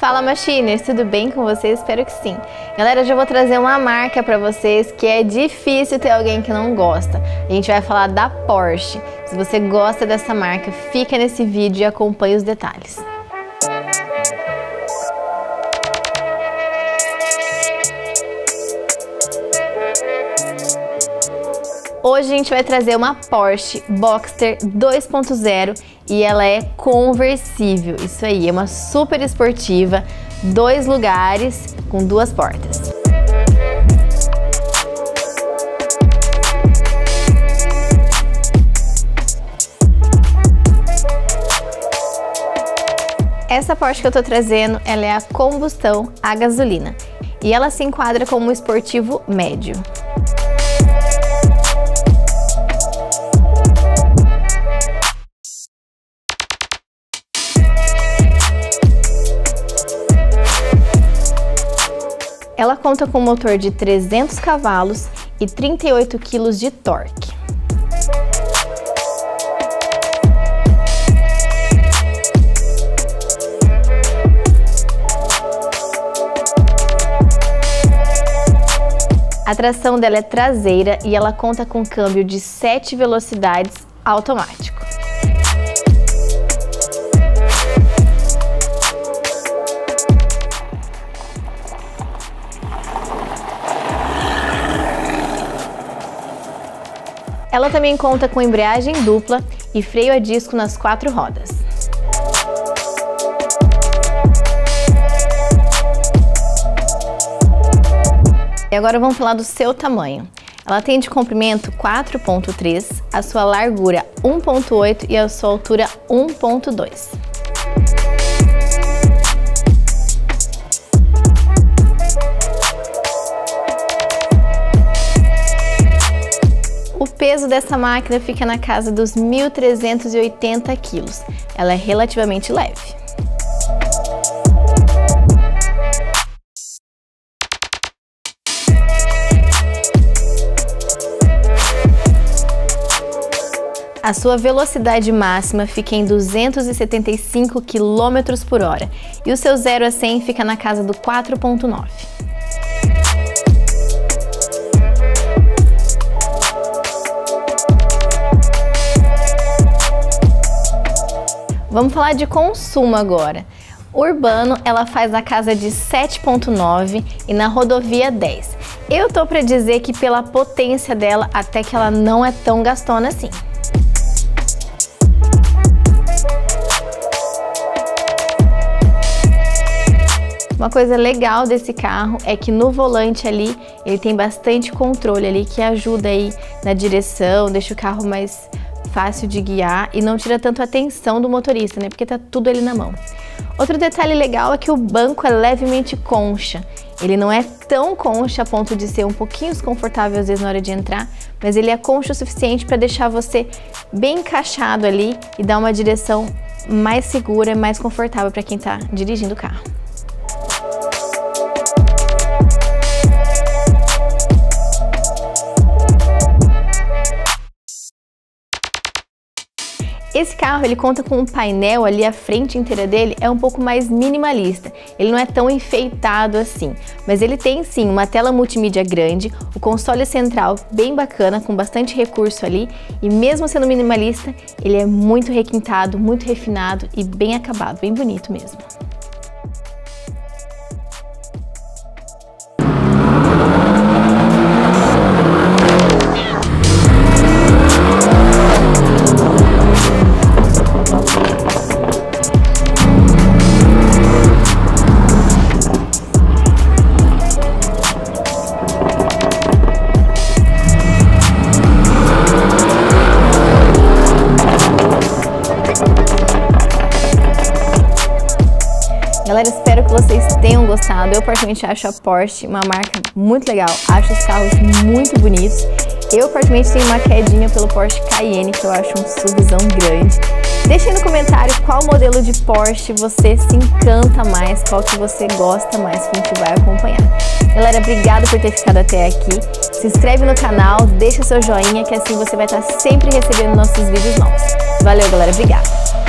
Fala Machiners, tudo bem com vocês? Espero que sim. Galera, já vou trazer uma marca para vocês que é difícil ter alguém que não gosta. A gente vai falar da Porsche. Se você gosta dessa marca, fica nesse vídeo e acompanhe os detalhes. Hoje a gente vai trazer uma Porsche Boxster 2.0 e ela é conversível. Isso aí, é uma super esportiva, dois lugares com duas portas. Essa Porsche que eu tô trazendo, ela é a combustão a gasolina e ela se enquadra como um esportivo médio. Ela conta com um motor de 300 cavalos e 38 kg de torque. A tração dela é traseira e ela conta com câmbio de 7 velocidades automático. Ela também conta com embreagem dupla e freio a disco nas quatro rodas. E agora vamos falar do seu tamanho. Ela tem de comprimento 4.3, a sua largura 1.8 e a sua altura 1.2. peso dessa máquina fica na casa dos 1.380 quilos. Ela é relativamente leve. A sua velocidade máxima fica em 275 km por hora e o seu 0 a 100 fica na casa do 4.9. Vamos falar de consumo agora. Urbano, ela faz na casa de 7.9 e na rodovia 10. Eu tô para dizer que pela potência dela, até que ela não é tão gastona assim. Uma coisa legal desse carro é que no volante ali, ele tem bastante controle ali que ajuda aí na direção, deixa o carro mais fácil de guiar e não tira tanto a atenção do motorista, né? Porque tá tudo ali na mão. Outro detalhe legal é que o banco é levemente concha. Ele não é tão concha a ponto de ser um pouquinho desconfortável às vezes na hora de entrar, mas ele é concha o suficiente para deixar você bem encaixado ali e dar uma direção mais segura, mais confortável para quem está dirigindo o carro. Esse carro ele conta com um painel ali, a frente inteira dele é um pouco mais minimalista. Ele não é tão enfeitado assim, mas ele tem sim uma tela multimídia grande, o console central bem bacana, com bastante recurso ali, e mesmo sendo minimalista, ele é muito requintado, muito refinado e bem acabado, bem bonito mesmo. Galera, espero que vocês tenham gostado. Eu particularmente acho a Porsche uma marca muito legal. Acho os carros muito bonitos. Eu particularmente tenho uma quedinha pelo Porsche Cayenne, que eu acho um SUVzão grande. Deixe aí no comentário qual modelo de Porsche você se encanta mais, qual que você gosta mais, que a gente vai acompanhar. Galera, obrigado por ter ficado até aqui. Se inscreve no canal, deixa seu joinha, que assim você vai estar sempre recebendo nossos vídeos novos. Valeu, galera. Obrigada.